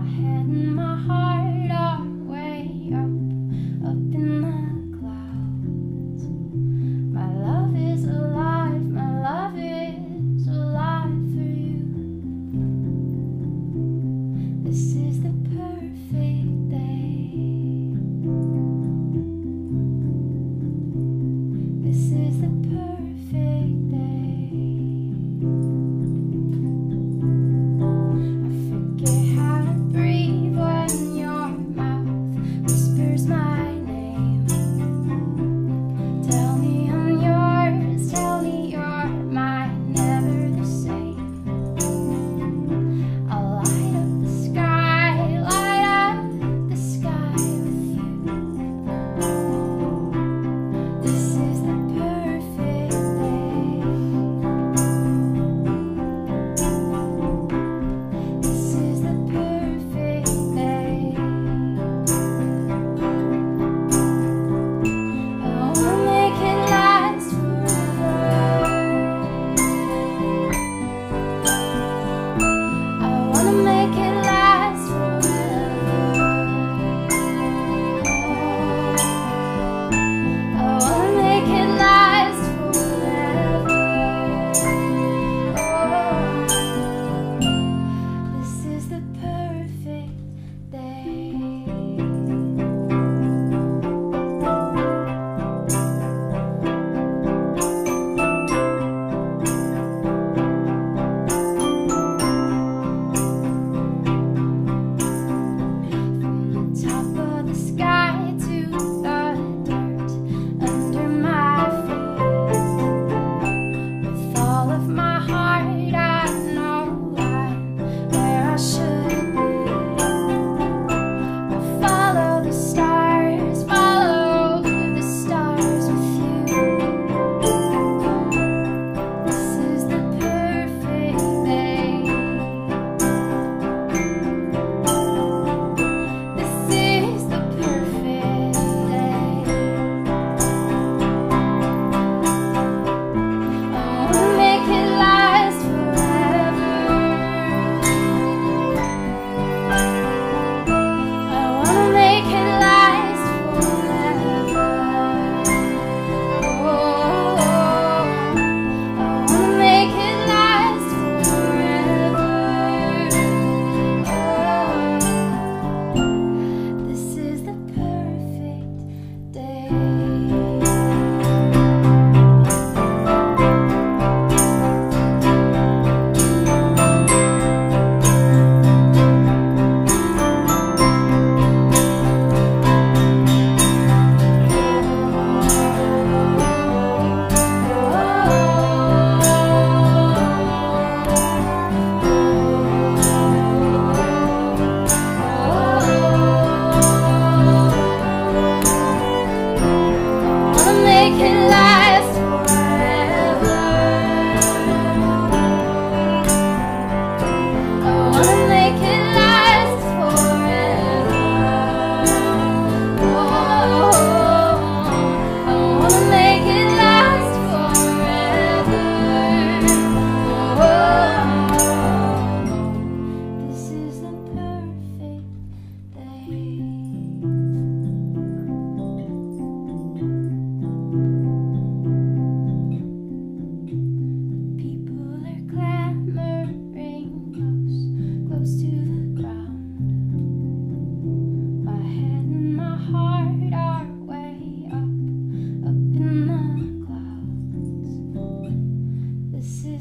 I hadn't the person 是。